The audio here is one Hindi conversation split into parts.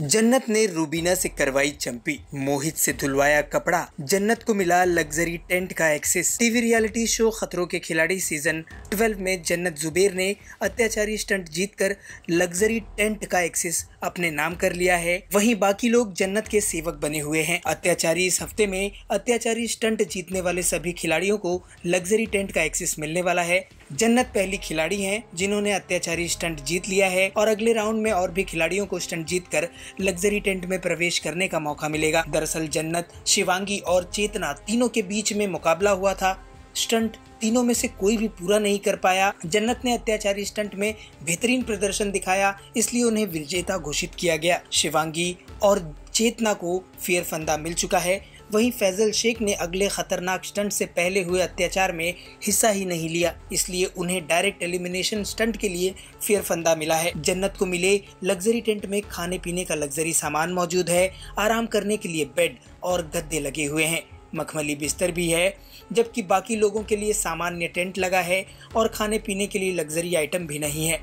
जन्नत ने रूबीना से करवाई चंपी। मोहित से धुलवाया कपड़ा। जन्नत को मिला लग्जरी टेंट का एक्सेस। टीवी रियलिटी शो खतरों के खिलाड़ी सीज़न 12 में जन्नत जुबेर ने अत्याचारी स्टंट जीतकर लग्जरी टेंट का एक्सेस अपने नाम कर लिया है। वहीं बाकी लोग जन्नत के सेवक बने हुए हैं। अत्याचारी इस हफ़्ते में अत्याचारी स्टंट जीतने वाले सभी खिलाड़ियों को लग्जरी टेंट का एक्सेस मिलने वाला है। जन्नत पहली खिलाड़ी हैं जिन्होंने अत्याचारी स्टंट जीत लिया है और अगले राउंड में और भी खिलाड़ियों को स्टंट जीत कर लग्जरी टेंट में प्रवेश करने का मौका मिलेगा। दरअसल जन्नत, शिवांगी और चेतना तीनों के बीच में मुकाबला हुआ था। स्टंट तीनों में से कोई भी पूरा नहीं कर पाया। जन्नत ने अत्याचारी स्टंट में बेहतरीन प्रदर्शन दिखाया, इसलिए उन्हें विजेता घोषित किया गया। शिवांगी और चेतना को फेयर फंदा मिल चुका है। वहीं फैजल शेख ने अगले खतरनाक स्टंट से पहले हुए अत्याचार में हिस्सा ही नहीं लिया, इसलिए उन्हें डायरेक्ट एलिमिनेशन स्टंट के लिए फेयर फंदा मिला है। जन्नत को मिले लग्जरी टेंट में खाने पीने का लग्जरी सामान मौजूद है, आराम करने के लिए बेड और गद्दे लगे हुए हैं। मखमली बिस्तर भी है, जबकि बाकी लोगों के लिए सामान्य टेंट लगा है और खाने पीने के लिए लग्जरी आइटम भी नहीं है।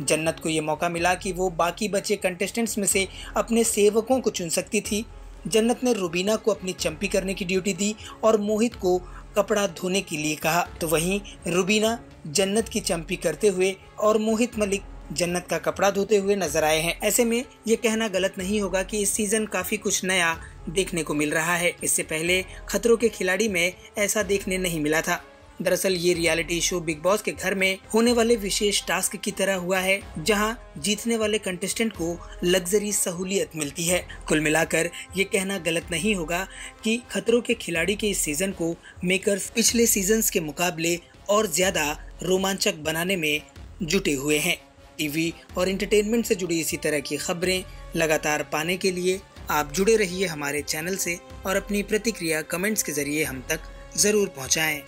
जन्नत को ये मौका मिला कि वो बाकी बचे कंटेस्टेंट्स में से अपने सेवकों को चुन सकती थी। जन्नत ने रुबीना को अपनी चंपी करने की ड्यूटी दी और मोहित को कपड़ा धोने के लिए कहा। तो वहीं रुबीना जन्नत की चंपी करते हुए और मोहित मलिक जन्नत का कपड़ा धोते हुए नज़र आए हैं। ऐसे में ये कहना गलत नहीं होगा कि इस सीज़न काफ़ी कुछ नया देखने को मिल रहा है। इससे पहले खतरों के खिलाड़ी में ऐसा देखने नहीं मिला था। दरअसल ये रियलिटी शो बिग बॉस के घर में होने वाले विशेष टास्क की तरह हुआ है, जहाँ जीतने वाले कंटेस्टेंट को लग्जरी सहूलियत मिलती है। कुल मिलाकर ये कहना गलत नहीं होगा कि खतरों के खिलाड़ी के इस सीज़न को मेकर्स पिछले सीज़न के मुकाबले और ज़्यादा रोमांचक बनाने में जुटे हुए हैं। टीवी और इंटरटेनमेंट से जुड़ी इसी तरह की खबरें लगातार पाने के लिए आप जुड़े रहिए हमारे चैनल से और अपनी प्रतिक्रिया कमेंट्स के ज़रिए हम तक ज़रूर पहुँचाएँ।